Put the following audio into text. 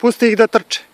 pusti ih da trče.